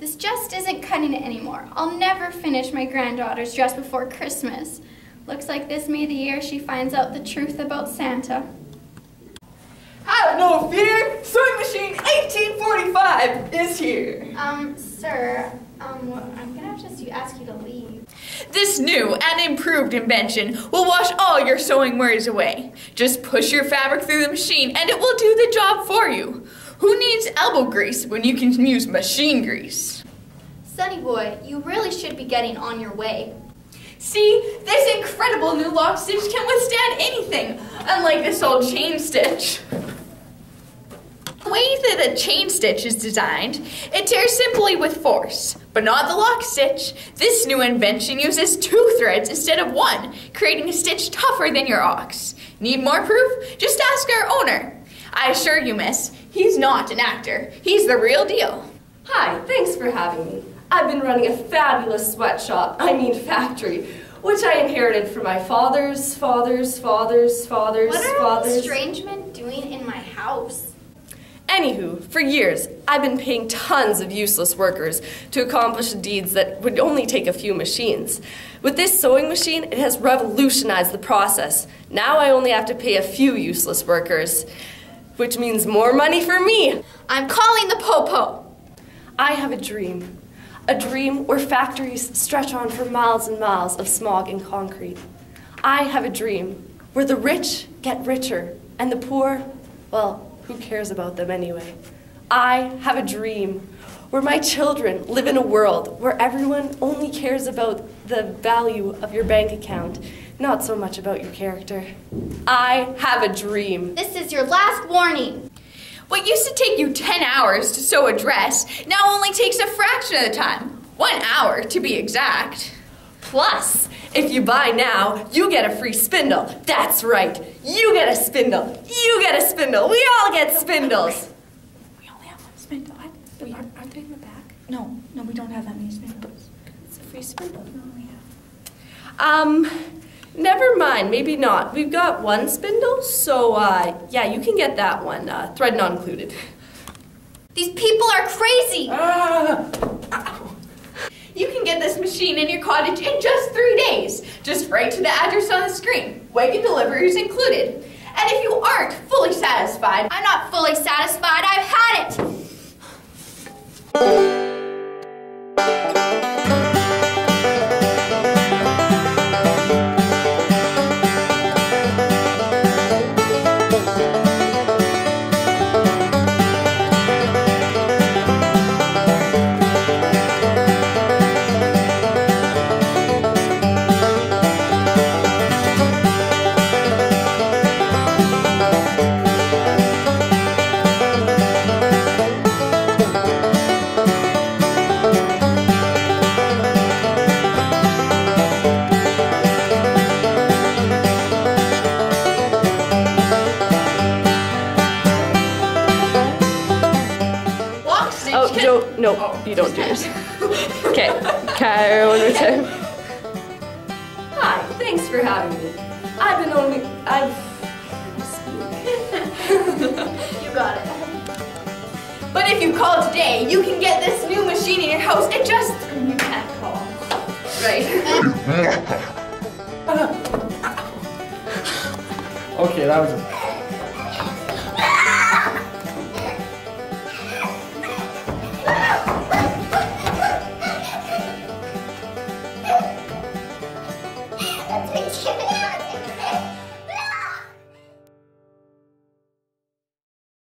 This just isn't cutting it anymore. I'll never finish my granddaughter's dress before Christmas. Looks like this may be the year she finds out the truth about Santa. I Have no fear! Sewing Machine 1845 is here! Um, sir, um, I'm gonna have to ask you to leave. This new and improved invention will wash all your sewing worries away. Just push your fabric through the machine and it will do the job for you. Who needs elbow grease when you can use machine grease? Sonny boy, you really should be getting on your way. See, this incredible new lock stitch can withstand anything, unlike this old chain stitch. The way that a chain stitch is designed, it tears simply with force, but not the lock stitch. This new invention uses two threads instead of one, creating a stitch tougher than your ox. Need more proof? Just ask our owner. I assure you, miss, he's not an actor. He's the real deal. Hi, thanks for having me. I've been running a fabulous sweatshop, I mean factory, which I inherited from my father's, father's, father's, father's, What are father's. strange men doing in my house? Anywho, for years, I've been paying tons of useless workers to accomplish deeds that would only take a few machines. With this sewing machine, it has revolutionized the process. Now I only have to pay a few useless workers, which means more money for me. I'm calling the popo. I have a dream. A dream where factories stretch on for miles and miles of smog and concrete. I have a dream where the rich get richer and the poor, well, who cares about them anyway? I have a dream where my children live in a world where everyone only cares about the value of your bank account, not so much about your character. I have a dream. This is your last warning. What used to take you 10 hours to sew a dress now only takes a fraction of the time. One hour, to be exact. Plus, if you buy now, you get a free spindle. That's right. You get a spindle. You get a spindle. We all get spindles. We only have one spindle. I, we, are, are they in the back? No, no, we don't have that many spindles. It's a free spindle. No, we have. Um, never mind. Maybe not. We've got one spindle, so uh, yeah, you can get that one. Uh, thread not included. These people are crazy. Ah! You can get this machine in your cottage in just three days. Just write to the address on the screen. Wagon deliveries included. And if you aren't fully satisfied, I'm not fully satisfied. I've had it. Oh, can- Joe, no, you don't do this. Okay, okay, one more time. Hi, thanks for having me. I've been only, I've. You got it. But if you call today, you can get this new machine in your house at just. You can't call. Right. Okay, that was a